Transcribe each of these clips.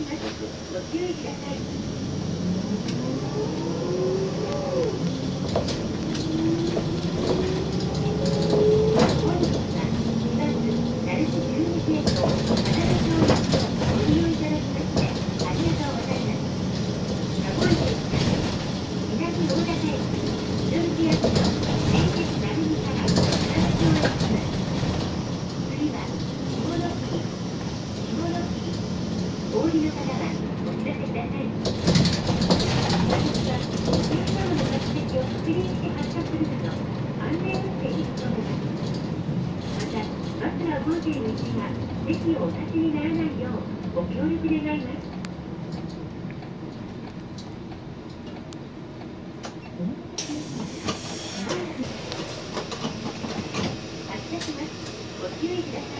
します。ご注意ください。本日は、2月、成市12系と、花田町をご利用いただきまして、ありがとうございます。名古屋駅から、南大館駅、鶴木駅と、連結成美から、花田町へ行きます。次は、下野木、下野木、お降りの方は、お知らせください。私は、お客様の目的を確認して発車するなど、安全運転に努めます。また、バスが動いているうちは、席をお立ちにならないよう、ご協力願います。発車します。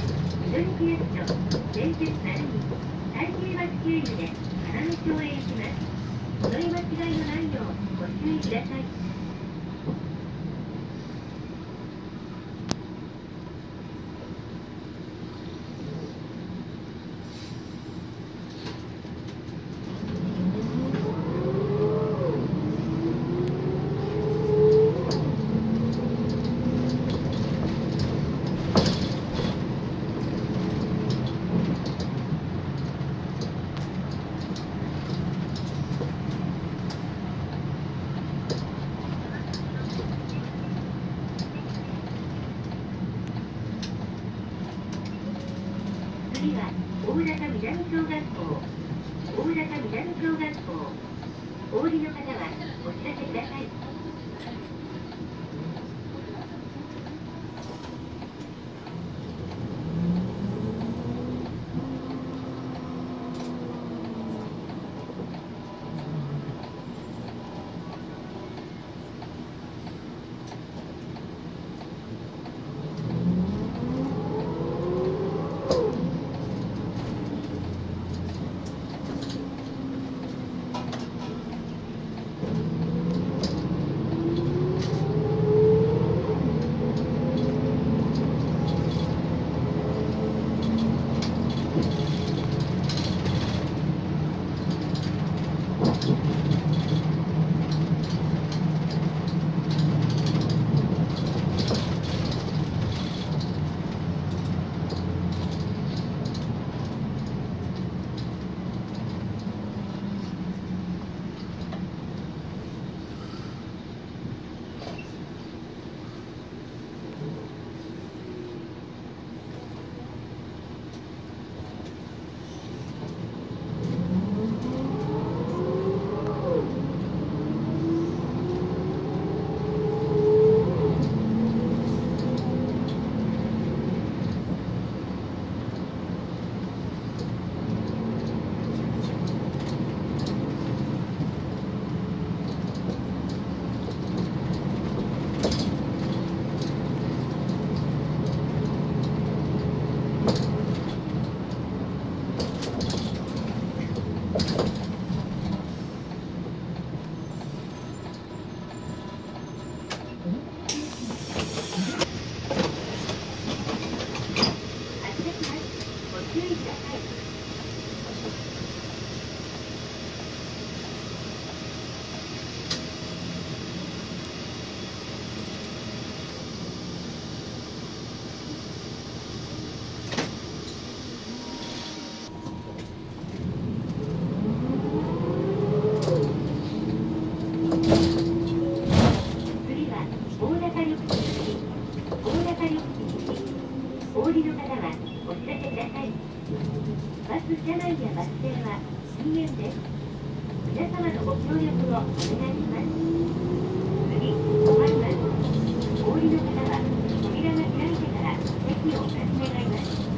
折して緑区役所伝説なるに太平橋経由で花見町へ行きます乗り間違いのないようご注意ください。お降りの方はお知らせください。です。皆様のご協力をお願いします次止まりますお降りの方は扉が開いてから席をお立ち願います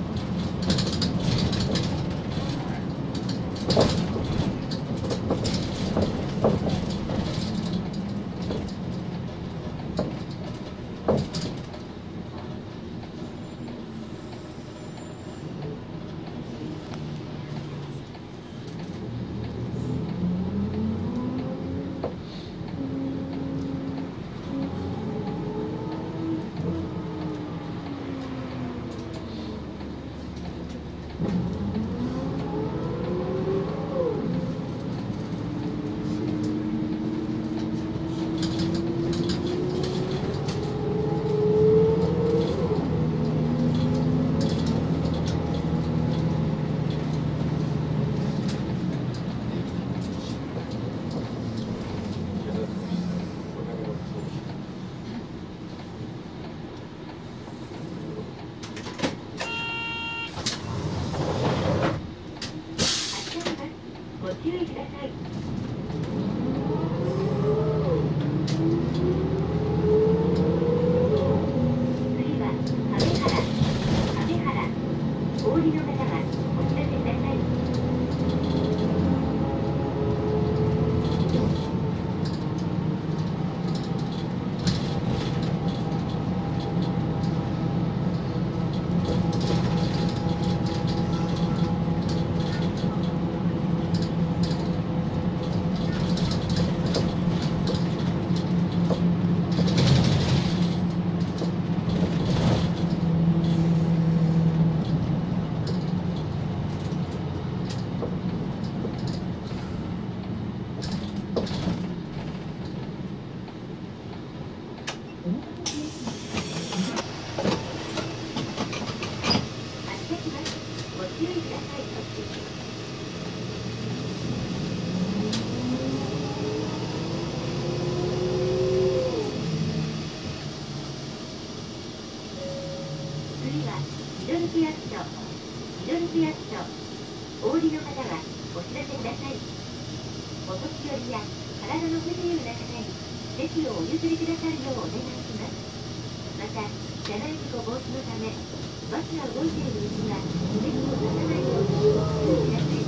お年寄りや体の不自由な方に席をお譲りくださるようお願いします。また車内事故防止のためバスが動いているうちは席を出さないように注意ください。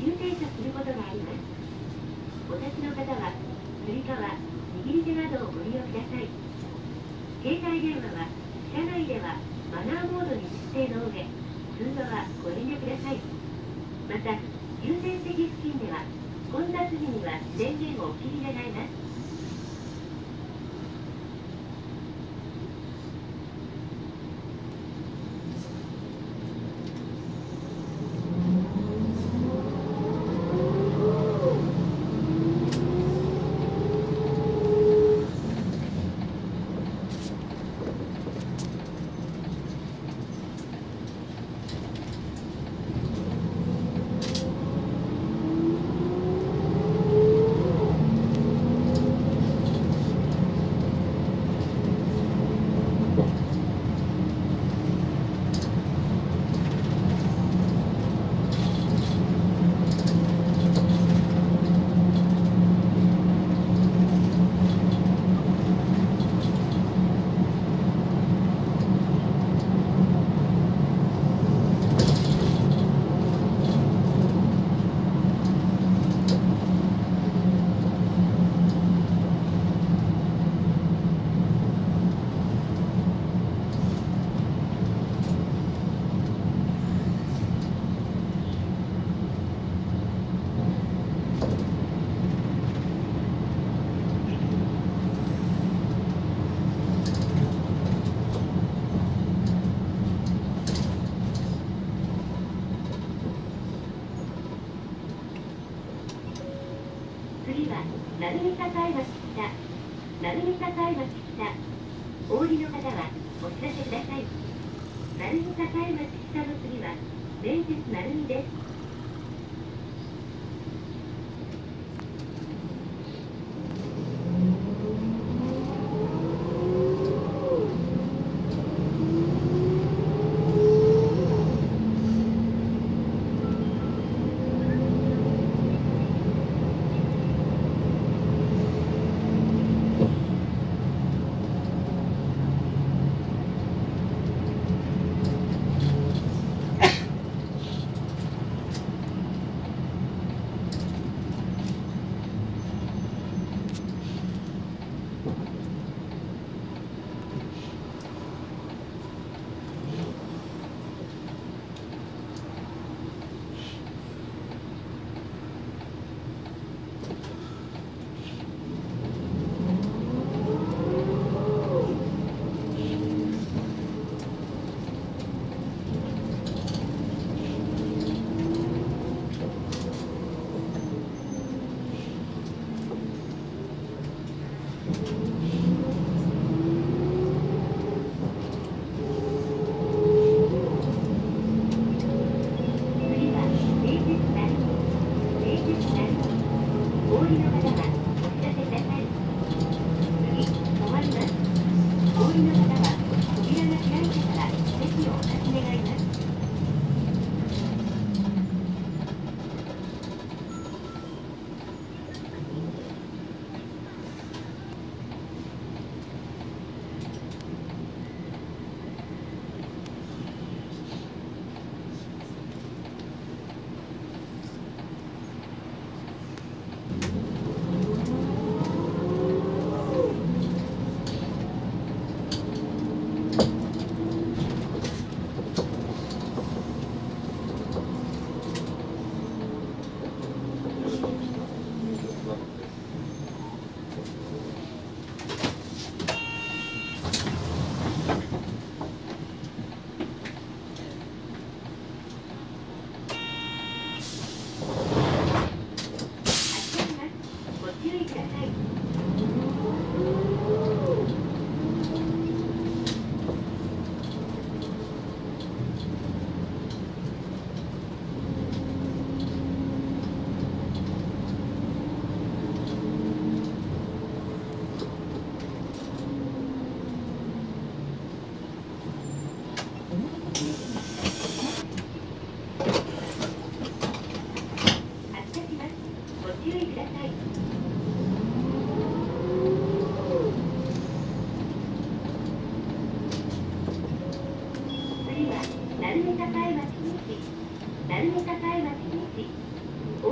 急停車することがあります。お立ちの方はつり革握り手などをご利用ください。携帯電話は車内ではマナーモードに設定の上通話はご遠慮ください。また優先席付近では混雑時には電源をお切り願います。鳴海境町北鳴海境町北お降りの方はお知らせください。鳴海境町北の次は名鉄鳴海です。Thank you.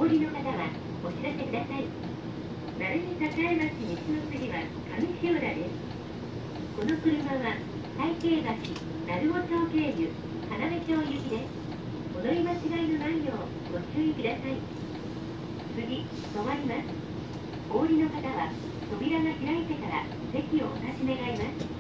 降りの方はお知らせください鳴目栄町西の次は上塩田ですこの車は太京橋鳴尾町経由花部町行きです戻り間違いのないようご注意ください次止まりますお降りの方は扉が開いてから席をお立ち願います